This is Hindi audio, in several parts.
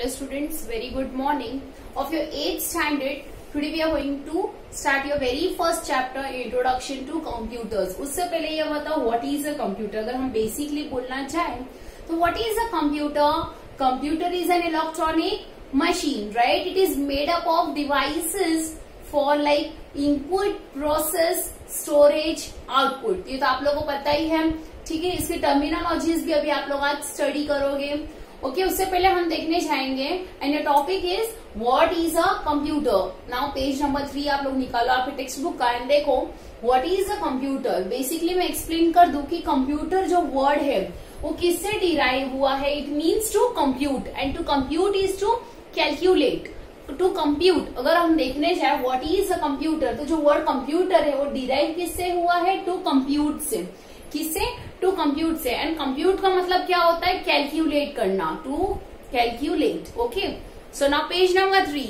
Hello students, very good morning. Of your 8th standard, today we are going to start your very first chapter Introduction to Computers. उससे पहले ये बताओ what is a computer? अगर हम basically बोलना चाहें तो what is a computer? Computer is an electronic machine, right? It is made up of devices for like input, process, storage, output. ये तो आप लोगों को पता ही है ठीक है इसकी टर्मिनोलॉजीज भी अभी आप लोग आज स्टडी करोगे ओके उससे पहले हम देखने जाएँगे। And your topic is what is a computer now page number three आप लोग निकालो आपके टेक्स्ट बुक का एंड देखो। What is a computer basically मैं एक्सप्लेन कर दू कि कंप्यूटर जो वर्ड है, वो किससे डिराइव हुआ है? It means to compute and to compute is to calculate to compute अगर हम देखने जाए व्हाट इज़ अ कंप्यूटर तो जो वर्ड कंप्यूटर है, वो डिराइव किससे हुआ है? टू कंप्यूट से। किससे टू कंप्यूट से. एंड कंप्यूट का मतलब क्या होता है? कैलक्यूलेट करना. To calculate okay so now page number three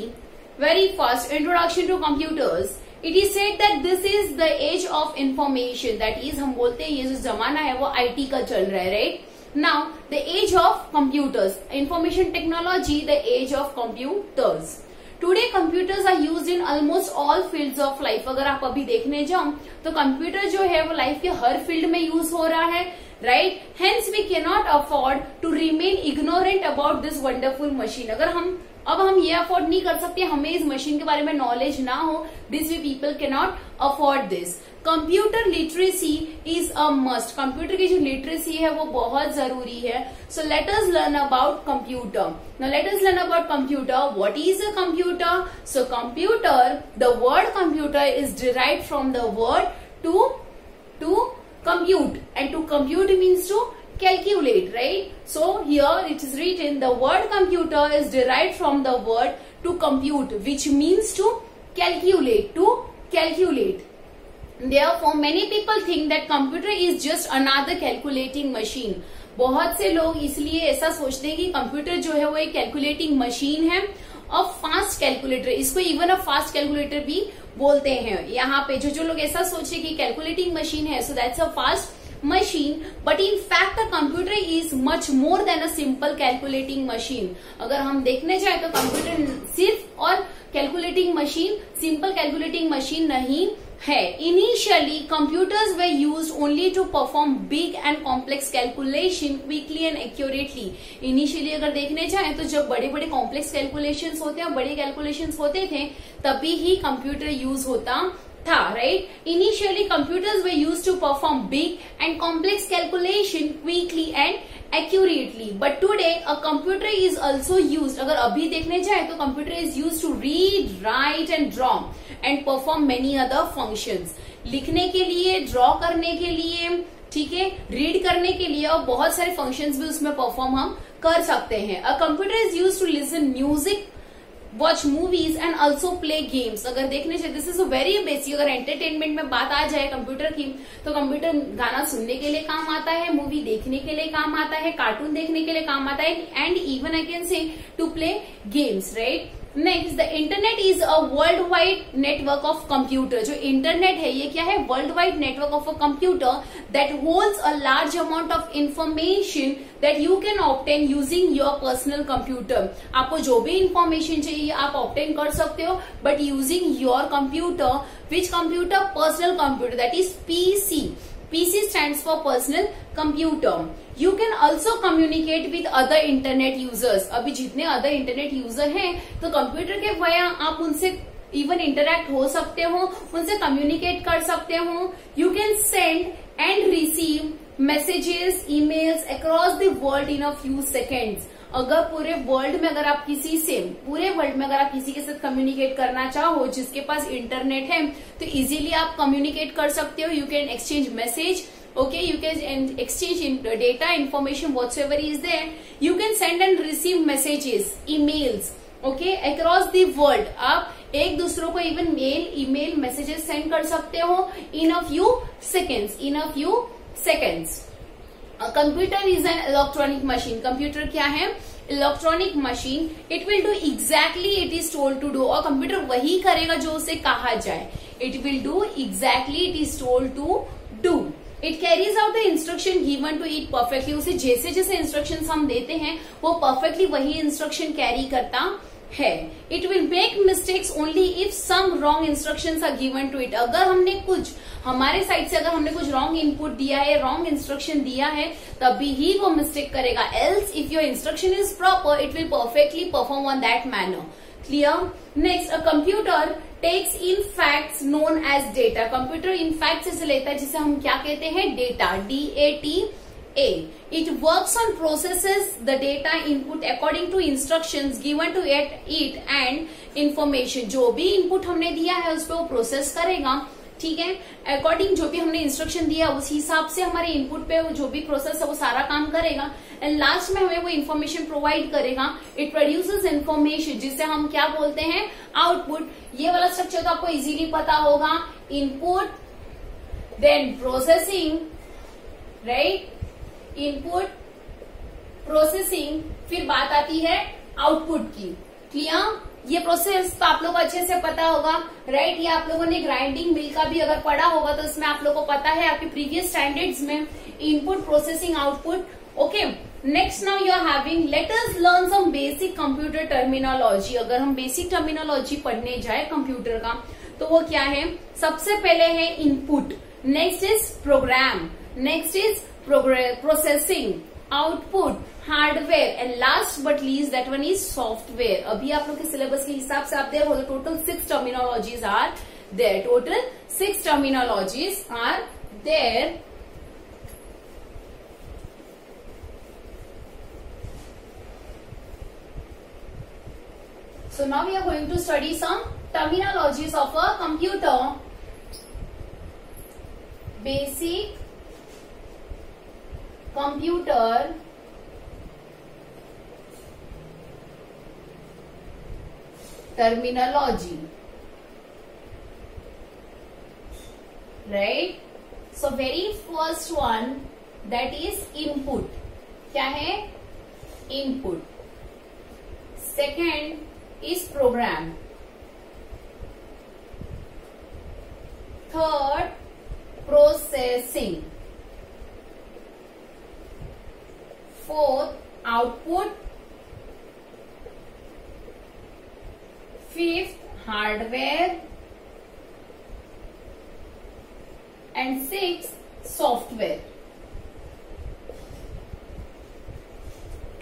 very first introduction to computers it is said that this is the age of information that is हम बोलते हैं, ये जो जमाना है, वो आईटी का चल रहा है right now the age of computers information technology the age of computers today computers are use in almost all field of life अगर आप अभी देखने जाओ तो कंप्यूटर जो है, वो लाइफ के हर फ़ील्ड में यूज़ हो रहा है right hence we can not afford to remain ignorant about this wonderful machine अगर हम अब हम ये अफोर्ड नहीं कर सकते, हमें इस मशीन के बारे में नॉलेज ना हो। This we people can not afford this computer literacy is a must computer की जो लिटरेसी है, वो बहुत ज़रूरी है। So let us learn about computer now let us learn about computer what is a computer so computer the word computer is derive from the word to to compute. And to compute means to calculate right so here it is written the word computer is derived from the word to compute which means to calculate to calculate therefore many people think that computer is just another calculating machine बहुत से लोग इसलिए ऐसा सोचते हैं कि कंप्यूटर जो है वो एक कैलकुलेटिंग मशीन है और फास्ट कैलकुलेटर इसको इवन अ फास्ट कैलकुलेटर भी बोलते हैं यहाँ पे जो जो लोग ऐसा सोचे कि कैलकुलेटिंग मशीन है so that's a fast machine but in fact the computer is much more than a simple calculating machine अगर हम देखने जाए तो कंप्यूटर सिर्फ़ और calculating machine simple calculating machine नहीं है। Initially computers were use only to perform big and complex calculation quickly and accurately initially अगर देखने जाए तो जब बड़े बड़े कॉम्प्लेक्स कैलकुलेशन होते हैं, बड़े कैलकुलेशन होते थे, तभी ही कंप्यूटर यूज़ होता। था right initially computers were use to perform big and complex calculation quickly and accurately but today a computer is also use अगर अभी देखने जाए तो computer is use to read write and draw and perform many other functions लिखने के लिए ड्रॉ करने के लिए, ठीक है? रीड करने के लिए और बहुत सारे फ़ंक्शंस भी उसमें परफॉर्म हम कर सकते हैं। A computer is use to listen music watch movies and also play games अगर देखने चाहिए this is a very basic अगर एंटरटेनमेंट में बात आ जाए कंप्यूटर की तो कंप्यूटर गाना सुनने के लिए काम आता है मूवी देखने के लिए काम आता है कार्टून देखने के लिए काम आता है and even I can say to play games right next the internet is a world wide network of computer जो इंटरनेट है, ये क्या है? World wide network of a computer that holds a large amount of information that you can obtain using your personal computer आपको जो भी इंफॉर्मेशन चाहिए, आप ऑप्टेन कर सकते हो but using your computer which computer personal computer that is PC PC stand for personal computer. You can also communicate with other internet users अभी जितने अदर इंटरनेट यूज़र हैं तो कंप्यूटर के वया आप उनसे इवन इंटरेक्ट हो सकते हो, उनसे कम्युनिकेट कर सकते हो। You can send and receive messages emails across the world in a few seconds अगर पूरे वर्ल्ड में अगर आप किसी से, पूरे वर्ल्ड में अगर आप किसी के साथ कम्युनिकेट करना चाहो, जिसके पास इंटरनेट है तो इजीली आप कम्युनिकेट कर सकते हो। You can exchange message okay, you can exchange in data information, whatsoever is there, you can send and receive messages, emails, okay, across the world. आप एक दूसरों को even mail email messages send कर सकते हो in a few seconds in a few seconds computer is an electronic machine computer क्या है? Electronic machine it will do exactly it is told to do और कंप्यूटर वही करेगा जो उसे कहा जाए. It will do exactly it is told to do it carries out the instruction given to it perfectly उसे जैसे जैसे इंस्ट्रक्शन हम देते हैं, वो परफेक्टली वही इंस्ट्रक्शन कैरी करता है। It will make mistakes only if some wrong instruction are given to it अगर हमने कुछ, हमारे साइड से अगर हमने कुछ रॉन्ग इनपुट दिया है रॉन्ग इंस्ट्रक्शन दिया है, तभी ही वो मिस्टेक करेगा। Else if your instruction is proper it will perfectly perform on that manner clear next a computer takes in fact known as data computer in fact से लेता है, जिसे हम क्या कहते हैं? Data D A T A it work on process the data input according to instruction given to it it and information जो भी इनपुट हमने दिया है उस पर वो प्रोसेस करेगा। ठीक है? अकॉर्डिंग जो भी हमने इंस्ट्रक्शन दिया, उस हिसाब से हमारे इनपुट पे जो भी प्रोसेस है, वो सारा काम करेगा। एंड लास्ट में हमें वो इन्फॉर्मेशन प्रोवाइड करेगा। इट प्रोड्यूसेस इन्फॉर्मेशन जिसे हम क्या बोलते हैं? आउटपुट ये वाला स्ट्रक्चर तो आपको इजीली पता होगा। Input then processing right input processing फिर बात आती है आउटपुट की। क्लियर ये प्रोसेस तो आप लोग अच्छे से पता होगा राइट ये आप लोगों ने ग्राइंडिंग मिल का भी अगर पढ़ा होगा तो इसमें आप लोगों को पता है आपके प्रीवियस स्टैंडर्ड्स में input processing output okay next now you are having let us learn some basic computer terminology अगर हम बेसिक टर्मिनोलॉजी पढ़ने जाए कंप्यूटर का तो वो क्या है? सबसे पहले है input next is program next is processing output hardware and last but least that one is software अभी आप लोग के सिलेबस के हिसाब से आप देर हो total six terminologies are there total six terminologies are there So now we are going to study some terminologies of a computer. Basic computer terminology right so very first one that is input क्या है? Input second is program third processing fourth output fifth hardware and sixth software.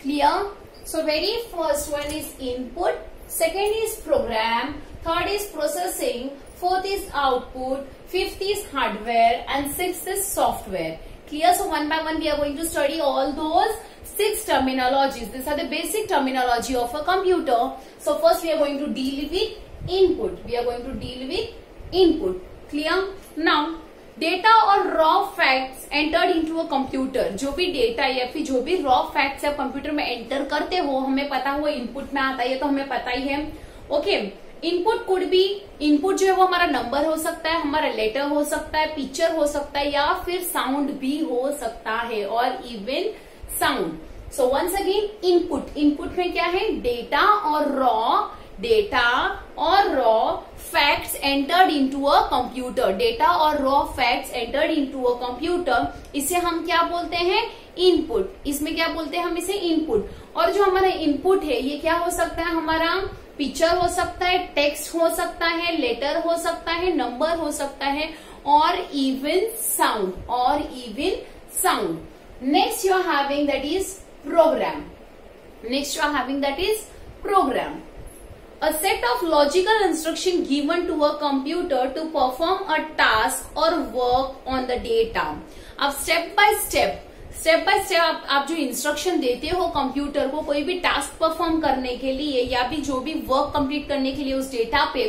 Clear? So very first one is input second is program third is processing fourth is output fifth is hardware and sixth is software. Clear? So one by one we are going to study all those six terminologies. These are the basic terminology of a computer. So, first we are going to deal with input. We are going to deal with input. Clear? Now data और raw facts entered into a computer जो भी डेटा या फिर जो भी रॉ फैक्ट्स आप कंप्यूटर में एंटर करते हो, हमें पता हुआ इनपुट में आता है तो हमें पता ही है ओके इनपुट कुड भी इनपुट जो है वो हमारा नंबर हो सकता है, हमारा लेटर हो सकता है पिक्चर हो सकता है, या फिर साउंड भी हो सकता है और even sound so once again input input में क्या है? डेटा और रॉ डेटा और raw facts entered into a computer data और raw facts entered into a computer इसे हम क्या बोलते हैं? इनपुट इसमें क्या बोलते हैं? हम इसे इनपुट और जो हमारा इनपुट है, ये क्या हो सकता है? हमारा पिक्चर हो सकता है टेक्स्ट हो सकता है लेटर हो सकता है नंबर हो सकता है और इवन साउंड और even sound next you are having, that is program. Next you are having that is program. A set of logical instruction given to a computer to perform a task or work on the data. अब step by step step by step आप, आप जो इंस्ट्रक्शन देते हो कंप्यूटर को कोई भी टास्क परफॉर्म करने के लिए या भी जो भी वर्क कंप्लीट करने के लिए उस डेटा पे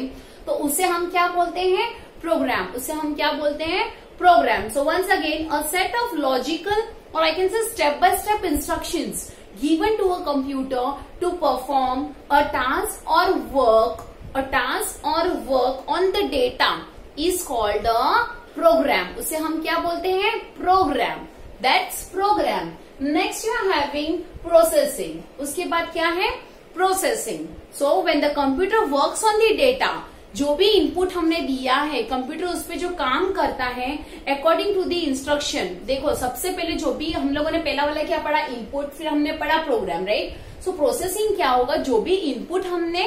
तो उसे हम क्या बोलते हैं प्रोग्राम उसे हम क्या बोलते हैं Program so once again a set of logical or I can say step-by-step instructions given to a computer to perform a task or work, a task or work on the data is called a program. उसे हम क्या बोलते हैं program. That's program. Next you are having processing. उसके बाद क्या है processing. So when the computer works on the data, जो भी इनपुट हमने दिया है कंप्यूटर उस पर जो काम करता है अकॉर्डिंग टू दी इंस्ट्रक्शन देखो, सबसे पहले जो भी हम लोगों ने पहला वाला क्या पढ़ा इनपुट फिर हमने पढ़ा प्रोग्राम राइट सो प्रोसेसिंग क्या होगा? जो भी इनपुट हमने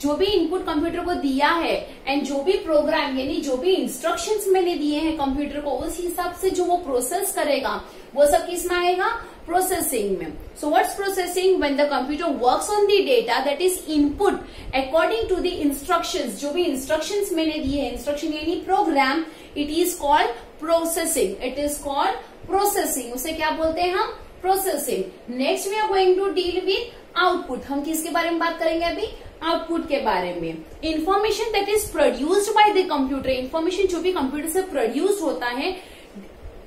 जो भी इनपुट कंप्यूटर को दिया है एंड जो भी प्रोग्राम यानी जो भी इंस्ट्रक्शंस मैंने दिए हैं कंप्यूटर को, उस हिसाब से जो वो प्रोसेस करेगा, वो सब किसमें आएगा? प्रोसेसिंग में। So what's processing when the computer works on the data that is input according to the instructions जो भी इंस्ट्रक्शंस मैंने दिए हैं इंस्ट्रक्शन यानी program it is called processing it is called processing उसे क्या बोलते हैं हम? Processing next we are going to deal with output हम किसके बारे में बात करेंगे अभी? आउटपुट के बारे में। Information that is produced by the computer information जो भी कंप्यूटर से प्रोड्यूस होता है,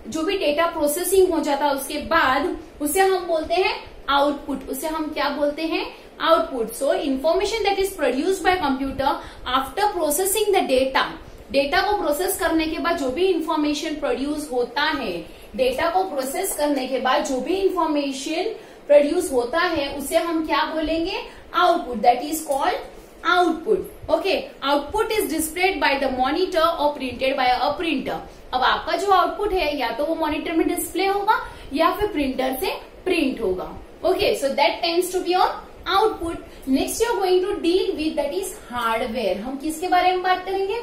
जो भी डेटा प्रोसेसिंग हो जाता है, उसके बाद उसे हम बोलते हैं आउटपुट उसे हम क्या बोलते हैं? Output so information that is produced by computer after processing the data data को प्रोसेस करने के बाद जो भी इंफॉर्मेशन प्रोड्यूस होता है डेटा को प्रोसेस करने के बाद जो भी इंफॉर्मेशन प्रोड्यूस होता है, उसे हम क्या बोलेंगे? Output that is called output okay output is displayed by the monitor और प्रिंटेड बाय अ प्रिंटर अब आपका जो आउटपुट है, या तो वो मॉनिटर में डिस्प्ले होगा, या फिर प्रिंटर से प्रिंट होगा. Okay so that tends to be your output next you are going to deal with that is hardware हम किसके बारे में बात करेंगे?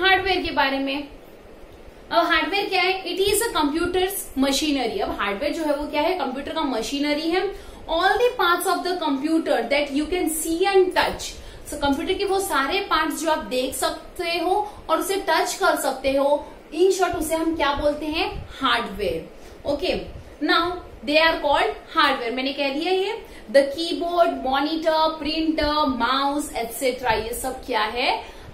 हार्डवेयर के बारे में. अब हार्डवेयर क्या है? It is a computer machinery अब हार्डवेयर जो है वो क्या है? कंप्यूटर का मशीनरी है। All the parts of the computer that you can see and touch so computer के वो सारे पार्ट्स जो आप देख सकते हो और उसे टच कर सकते हो। इन शॉर्ट उसे हम क्या बोलते हैं? Hardware okay now they are called hardware मैंने कह दिया ये। The keyboard monitor printer mouse etcetera ये सब क्या है?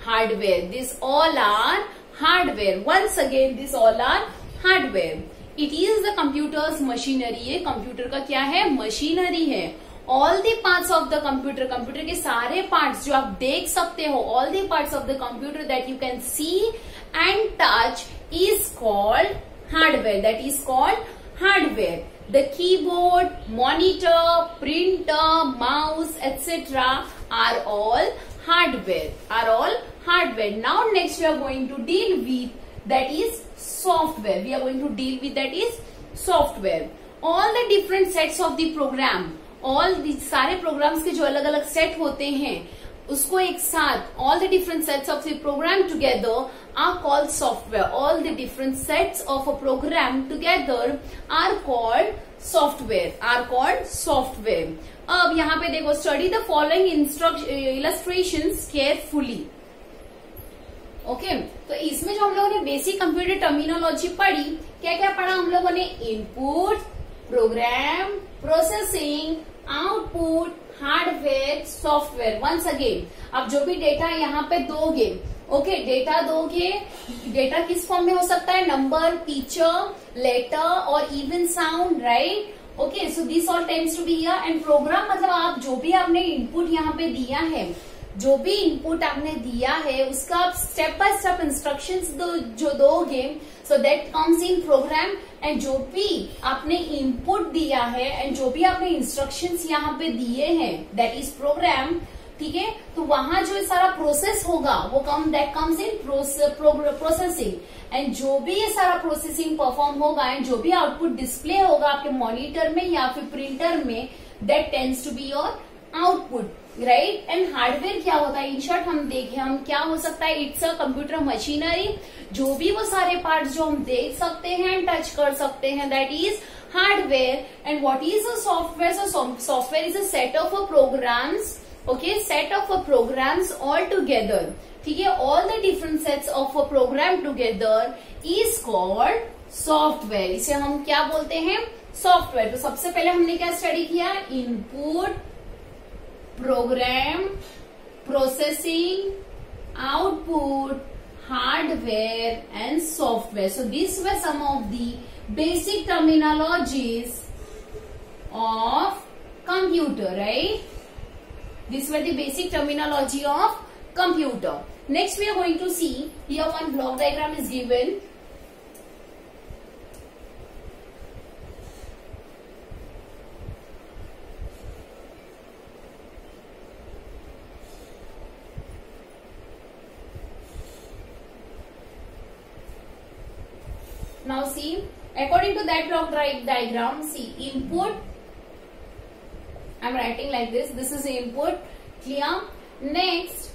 Hardware this all are hardware once again this all are hardware it is the computer's machinery ये कंप्यूटर का क्या है? मशीनरी है. All the parts of the computer computer के सारे पार्ट्स जो आप देख सकते हो all the parts of the computer that you can see and touch is called hardware that is called hardware the keyboard monitor printer mouse etcetera are all hardware are all hardware. Now next we are going to deal with that is software. We are going to deal with that is software. All the different sets of the program, all the सारे programs के जो अलग अलग set होते हैं उसको एक साथ all the different sets of the program together are called software. All the different sets of a program together are called software. Are called software. अब यहाँ पे देखो study the following instruction illustrations carefully. Okay? तो इसमें जो हम लोगों ने बेसिक कंप्यूटर टर्मिनोलॉजी पढ़ी क्या क्या पढ़ा हम लोगों ने? Input program processing output hardware software once again अब जो भी डेटा यहाँ पे दोगे ओके okay, डेटा दोगे डेटा किस फॉर्म में हो सकता है? नंबर पिक्चर लेटर और even sound right okay so this all tends to be here and program मतलब आप जो भी आपने इनपुट यहाँ पे दिया है जो भी इनपुट आपने दिया है उसका आप स्टेप बाय स्टेप इंस्ट्रक्शन दो, जो दोगे so that comes in program and जो भी आपने इनपुट दिया है एंड जो भी आपने इंस्ट्रक्शंस यहाँ पे दिए हैं दैट इज़ प्रोग्राम ठीक है? तो वहाँ जो सारा प्रोसेस होगा वो come that comes in processing and जो भी ये सारा प्रोसेसिंग परफॉर्म होगा एंड जो भी आउटपुट डिस्प्ले होगा आपके मॉनिटर में या फिर प्रिंटर में that tends to be your output right and hardware क्या होता है? इन शॉर्ट हम देखें, हम क्या हो सकता है? इट्स अ कंप्यूटर मशीनरी जो भी वो सारे पार्ट्स जो हम देख सकते हैं टच कर सकते हैं that is hardware and what is a software software is a set of a programs okay set of a programs all together ठीक है? All the different sets of a program together is called software इसे हम क्या बोलते हैं? सॉफ्टवेयर तो सबसे पहले हमने क्या स्टडी किया? Input program, processing, output, hardware and software. So these were some of the basic terminologies of computer, right? These were the basic terminology of computer. Next we are going to see here one block diagram is given block diagram see input i'm writing like this this is input clear next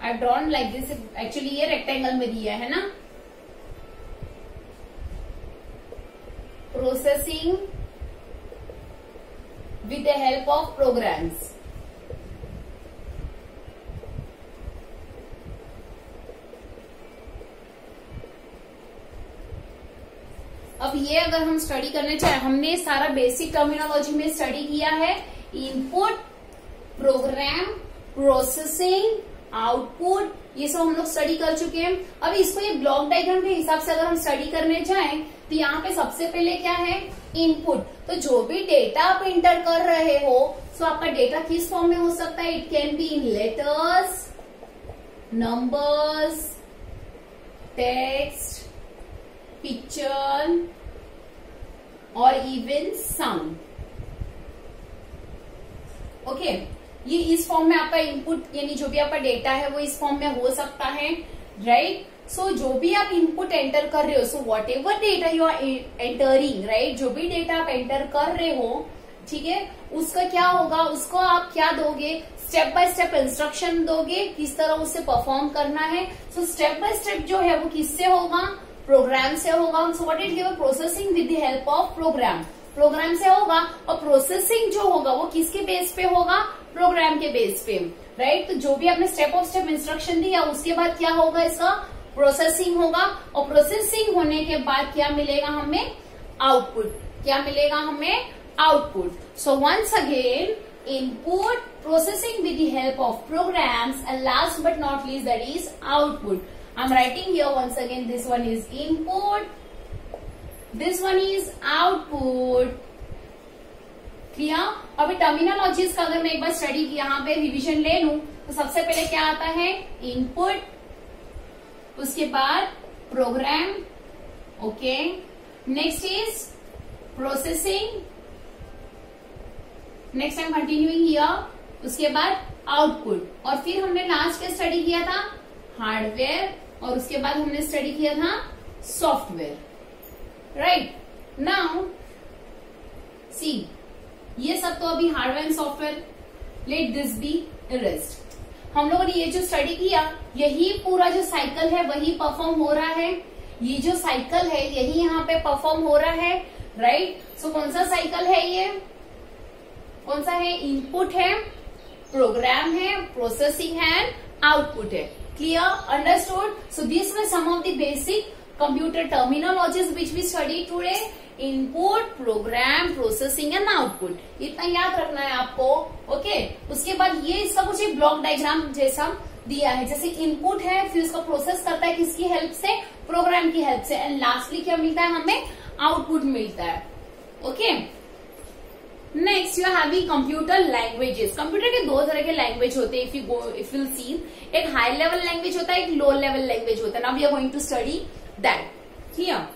i've drawn like this actually ये rectangle में दिया है ना processing with the help of programs अब ये अगर हम स्टडी करने चाहे, हमने सारा बेसिक टर्मिनोलॉजी में स्टडी किया है। इनपुट प्रोग्राम प्रोसेसिंग आउटपुट ये सब हम लोग स्टडी कर चुके हैं। अब इसको ये ब्लॉक डायग्राम के हिसाब से अगर हम स्टडी करने जाएँ तो यहाँ पे सबसे पहले क्या है? इनपुट तो जो भी डेटा आप इंटर कर रहे हो सो आपका डेटा किस फॉर्म में हो सकता है? It can be in letters numbers text picture और इवन साउंड ओके ये इस फॉर्म में आपका इनपुट यानी जो भी आपका डेटा है वो इस फॉर्म में हो सकता है राइट right? सो so, जो भी आप इनपुट एंटर कर रहे हो so whatever data you are entering right जो भी डेटा आप एंटर कर रहे हो ठीक है? उसका क्या होगा? उसको आप क्या दोगे? स्टेप बाय स्टेप इंस्ट्रक्शन दोगे किस तरह उसे परफॉर्म करना है? सो स्टेप बाय स्टेप जो है वो किससे होगा? प्रोग्राम से होगा। So what it give processing with the help of program program से होगा और प्रोसेसिंग जो होगा वो किसके बेस पे होगा? प्रोग्राम के बेस पे। राइट तो जो भी आपने स्टेप ऑफ़ स्टेप इंस्ट्रक्शन दिया, उसके बाद क्या होगा इसका? प्रोसेसिंग होगा और प्रोसेसिंग होने के बाद क्या मिलेगा हमें? आउटपुट क्या मिलेगा हमें? Output so once again input processing with the help of programs and last but not least that is output I'm writing here once again, this one is input. This one is output. Clear अभी टर्मिनोलॉजीज का अगर मैं एक बार स्टडी यहाँ पे रिविजन ले लू तो सबसे पहले क्या आता है? इनपुट उसके बाद program okay next is processing next time continuing here उसके बाद आउटपुट और फिर हमने लास्ट के स्टडी किया था? हार्डवेयर और उसके बाद हमने स्टडी किया था सॉफ्टवेयर। राइट नाउ सी ये सब तो अभी hardware and software let this be rest हम लोगों ने ये जो स्टडी किया यही पूरा जो साइकिल है वही परफॉर्म हो रहा है। ये जो साइकिल है यही यहाँ पे परफॉर्म हो रहा है। Right right? सो so, कौन सा साइकिल है ये? कौन सा है? इनपुट है प्रोग्राम है प्रोसेसिंग है आउटपुट है। Clear? Understood? So these were some of the basic computer terminologies which we studied today. Input program processing and output इतना याद रखना है आपको ओके? उसके बाद ये इसका कुछ ब्लॉक डायग्राम जैसा दिया है जैसे इनपुट है, फिर उसका प्रोसेस करता है किसकी हेल्प से प्रोग्राम की हेल्प से एंड लास्टली क्या मिलता है हमें आउटपुट मिलता है okay okay? Next you having computer languages computer के दो तरह के लैंग्वेज होते हैं if you go if you see एक हाई लेवल लैंग्वेज होता है, एक लो लेवल लैंग्वेज होता है. Now we are going to study that clear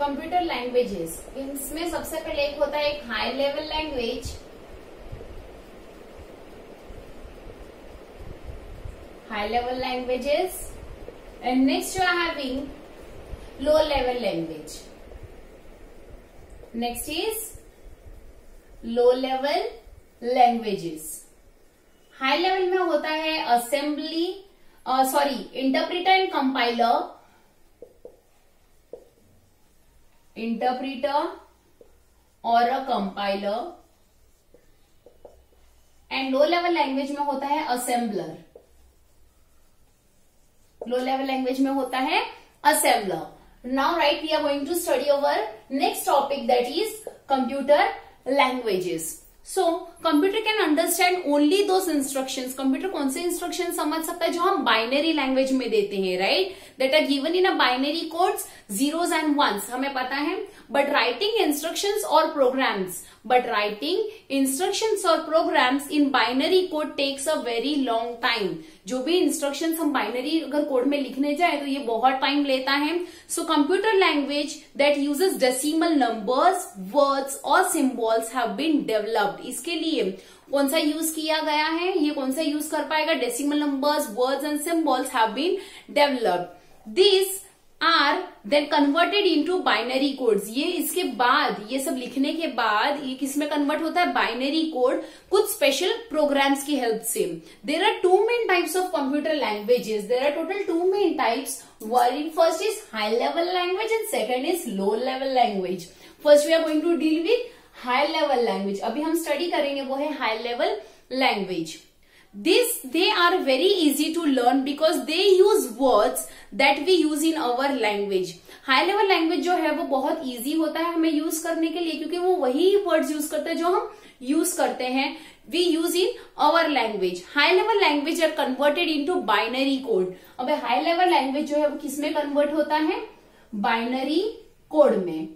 computer languages इसमें सबसे पहले एक होता है एक high level language high level languages and next you are having low level language next is low level languages high level में होता है assembly sorry interpreter and compiler interpreter और a compiler and low level language में होता है असेंबलर लो लेवल लैंग्वेज में होता है assembler now right we are going to study our next topic that is computer languages so computer can understand only those instruction computer कौन से इंस्ट्रक्शन समझ सकता है जो हम बाइनरी लैंग्वेज में देते हैं right that are given in a binary codes zeros and ones हमें पता है? बट राइटिंग इंस्ट्रक्शंस और प्रोग्राम्स बट राइटिंग इंस्ट्रक्शंस और programs in binary code takes a very long time जो भी इंस्ट्रक्शंस हम बाइनरी अगर कोड में लिखने जाए तो ये बहुत टाइम लेता है। So computer language that uses decimal numbers words और सिंबल्स हैव बीन डेवलप्ड इसके लिए कौन सा यूज़ किया गया है? ये कौन सा यूज़ कर पाएगा? Decimal numbers words and symbols have been developed this are then converted into binary codes ये इसके बाद, ये सब लिखने के बाद, ये किसमें कन्वर्ट होता है? बाइनरी कोड कुछ स्पेशल प्रोग्राम्स की हेल्प से। There are two main types of computer languages there are total two main types first is high level language and second is low level language first we are going to deal with high level language अभी हम स्टडी करेंगे वो है high level language this, they are very easy to learn because they use words that we use in our language. High level language जो है वो बहुत इजी होता है हमें यूज़ करने के लिए क्योंकि वो वही वर्ड्स यूज़ करते हैं जो हम यूज़ करते हैं। We use in our language high level language are converted into binary code अब हाई लेवल लैंग्वेज जो है वो किसमें कन्वर्ट होता है? बाइनरी कोड में।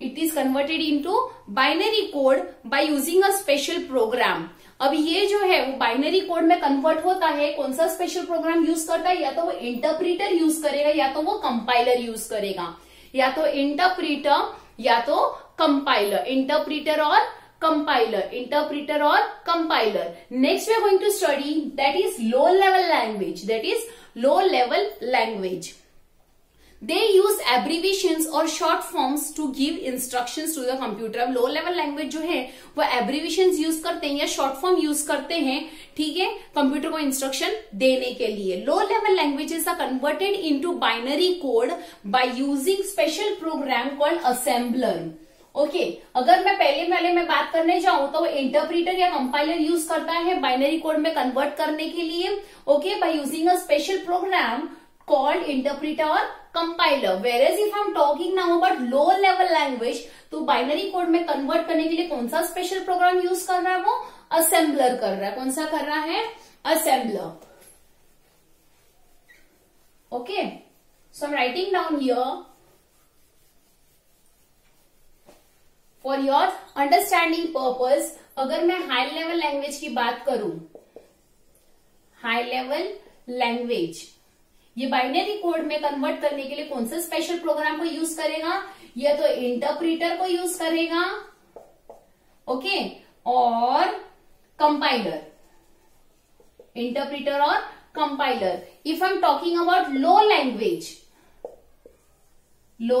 It is converted into binary code by using a special program अब ये जो है, वो बाइनरी कोड में कन्वर्ट होता है, कौन सा स्पेशल प्रोग्राम यूज़ करता है, या तो वो इंटरप्रीटर यूज़ करेगा, या तो वो कंपाइलर यूज़ करेगा। या तो इंटरप्रीटर या तो कंपाइलर इंटरप्रीटर और कंपाइलर इंटरप्रीटर और compiler next we going to study that is low level language that is low level language they use abbreviation और short forms to give instruction to the computer अब लो लेवल लैंग्वेज जो है वो एब्रीविशन यूज़ करते हैं या शॉर्ट फॉर्म यूज़ करते हैं ठीक है कंप्यूटर को इंस्ट्रक्शन देने के लिए। Low level languages are converted into binary code by using special program called assembler okay okay, अगर मैं पहले वाले में बात करने जाऊँ तो वो इंटरप्रीटर या कंपाइलर यूज़ करता है बाइनरी कोड में कन्वर्ट करने के लिए। Okay by using a special program called interpreter or compiler. Whereas if I'm talking now about low level language तो बाइनरी कोड में कन्वर्ट करने के लिए कौन सा स्पेशल प्रोग्राम यूज़ कर रहा है वो? असेंबलर कर रहा है। कौन सा कर रहा है? Assembler okay so am writing down here for your understanding purpose अगर मैं हाई लेवल लैंग्वेज की बात करूँ हाई लेवल लैंग्वेज ये बाइनरी कोड में कन्वर्ट करने के लिए कौन सा स्पेशल प्रोग्राम को यूज़ करेगा? या तो इंटरप्रीटर को यूज़ करेगा? ओके और कंपाइलर इंटरप्रीटर और compiler if I am talking about low language low